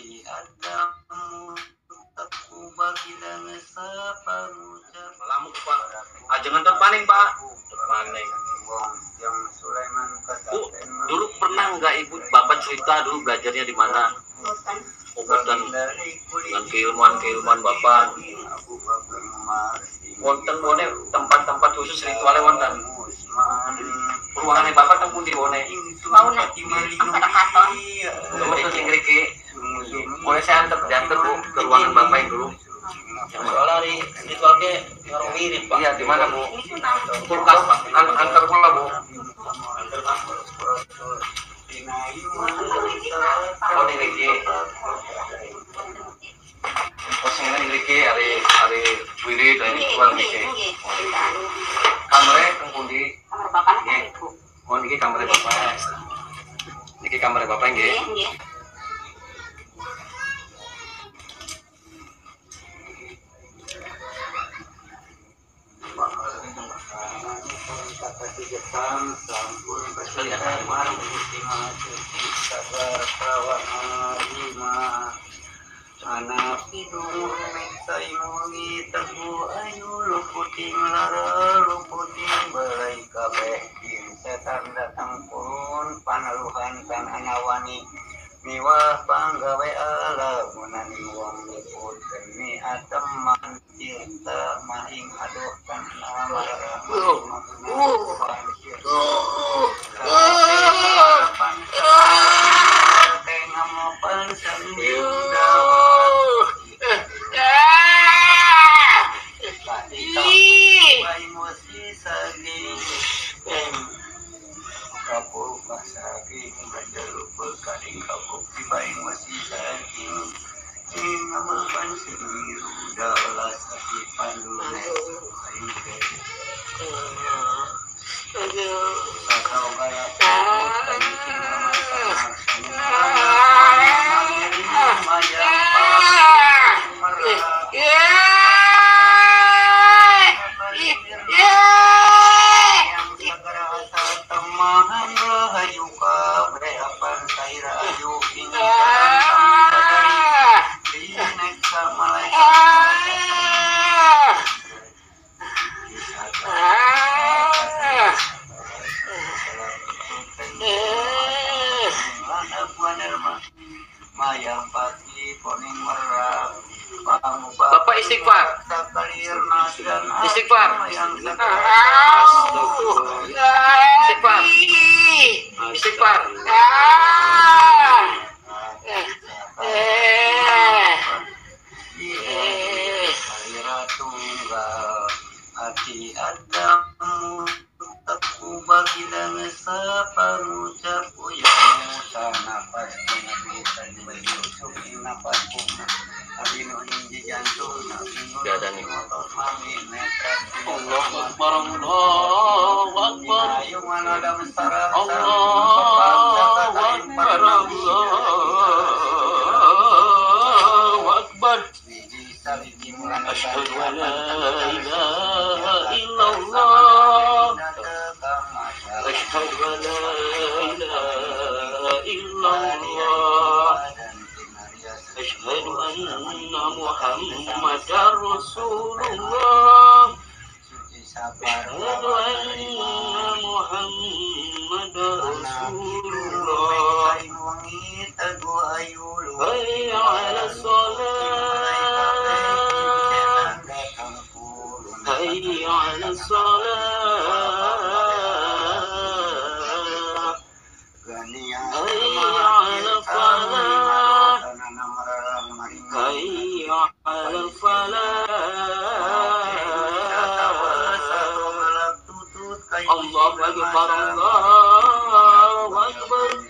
hati adamu teku bagi dan separuh Lamuk pak. Ah, jangan terpaning pak. Terpaning. yang Sulaiman Bu, dulu pernah nggak ibu bapak cerita dulu belajarnya di mana? Obatan dengan keilmuan keilmuan bapak. Wonten bone tempat-tempat khusus ritualnya wonten. Ruangannya bapak pun di bone. Mau nek angkat katon. Kemudian cing Boleh saya antar diantar bu ke ruangan bapak yang dulu. Yang soalnya di ritualnya orang mirip pak. Iya di mana bu? Kulkas pak. An- antar pula bu. Oh di riki. Oh sing ini riki hari hari wirid ini keluar riki. Kamarnya teng pundi? Kamar bapak ibu. Oh niki kamarnya bapak. Niki kamarnya bapak nggih. Nggih, nggih. anak hidung sayungi tebu ayu luputing lara luputing balai kabeh ing setan datang purun panaluhan kan anawani มีว่าปังก็ไวเออละมุนันวงมีพูดกันมีอาตมันยืนเตอมาหิงอดุกันนาละระมุ kapul dibaing masih ing amapan semiru dalas sapi pandu Kakau gaya kayu Istighfar. Istighfar. tunggal hati adamu teku bagi dan separuh capu yang Gak ada nih. Allah Akbar. Allah Akbar. Allah Akbar. Allah Akbar. Asyhadu an la ilaha حي على الصلاة. حي على الصلاة. حي على الصلاة. حي على الصلاة. الله أكبر. الله أكبر.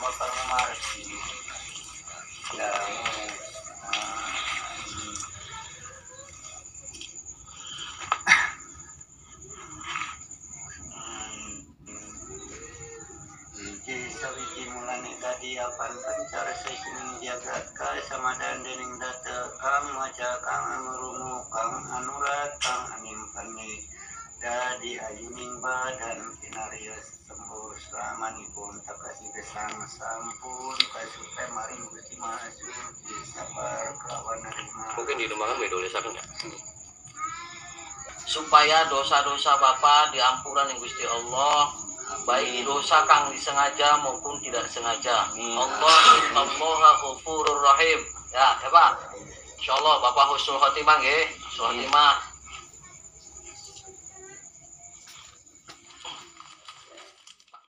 daging bakal marsi dan Iji sawiji mulane tadi apan pencar sesing jagat ka samadan dening data kang maca kang anurumu kang anurat kang anim pandai dadi ayuning badan kinarios sembur selamanipun gesang sampun masuk di sabar kelawan nerima Mungkin di rumah kan menulisakan ya. Supaya dosa-dosa Bapak diampuran yang Gusti Allah baik dosa kang disengaja maupun tidak sengaja. Allah Allah ghafurur rahim. Ya, ya Pak. Insyaallah Bapak husnul khotimah nggih. Husnul khotimah.